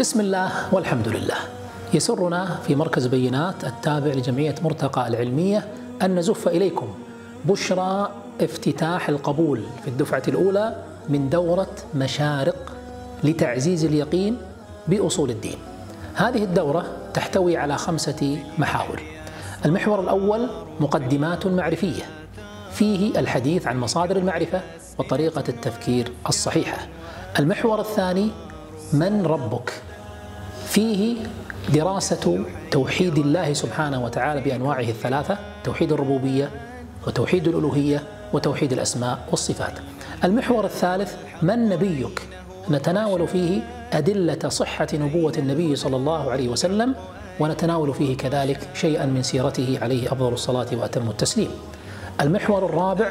بسم الله والحمد لله. يسرنا في مركز بينات التابع لجمعية مرتقى العلمية أن نزف إليكم بشرى افتتاح القبول في الدفعة الأولى من دورة مشارق لتعزيز اليقين بأصول الدين. هذه الدورة تحتوي على خمسة محاور. المحور الأول مقدمات معرفية. فيه الحديث عن مصادر المعرفة وطريقة التفكير الصحيحة. المحور الثاني من ربك. فيه دراسة توحيد الله سبحانه وتعالى بأنواعه الثلاثة توحيد الربوبية وتوحيد الألوهية وتوحيد الأسماء والصفات. المحور الثالث من نبيك؟ نتناول فيه أدلة صحة نبوة النبي صلى الله عليه وسلم ونتناول فيه كذلك شيئا من سيرته عليه أفضل الصلاة وأتم التسليم. المحور الرابع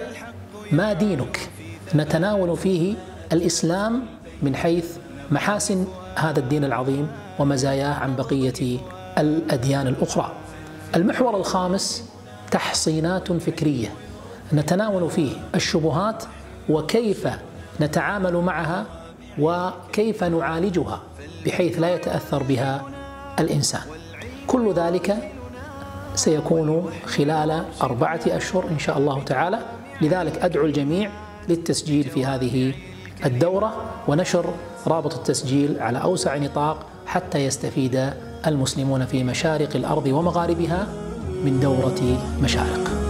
ما دينك؟ نتناول فيه الإسلام من حيث محاسن هذا الدين العظيم ومزاياه عن بقية الأديان الأخرى. المحور الخامس تحصينات فكرية. نتناول فيه الشبهات وكيف نتعامل معها وكيف نعالجها بحيث لا يتأثر بها الإنسان. كل ذلك سيكون خلال أربعة أشهر إن شاء الله تعالى. لذلك أدعو الجميع للتسجيل في هذه الدورة ونشر رابط التسجيل على أوسع نطاق حتى يستفيد المسلمون في مشارق الأرض ومغاربها من دورة مشارق.